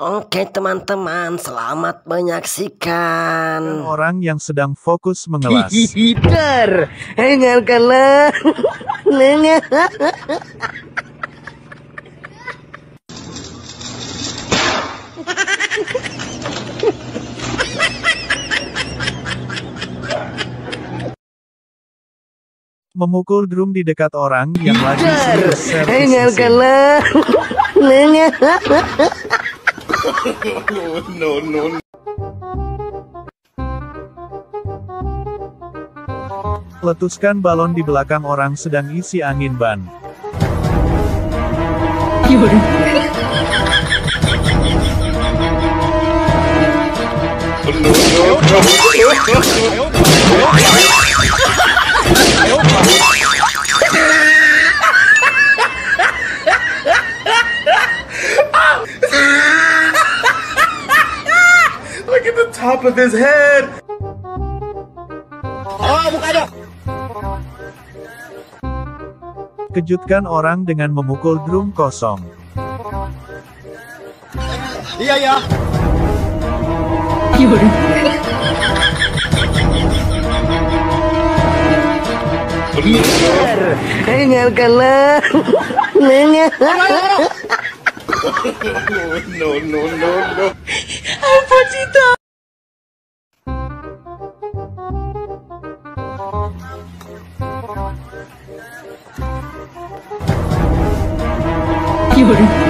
Oke teman-teman, selamat menyaksikan. Orang yang sedang fokus mengelas. Hidar, dengarkanlah. Dengar. Memukul drum di dekat orang yang lagi serius mesin. dengarkanlah. Dengar. Letuskan balon di belakang orang sedang isi angin ban. Top of his head. Kejutkan orang dengan memukul drum kosong. Iya ya. Dengarkanlah. Dengar. No no no no. 有人。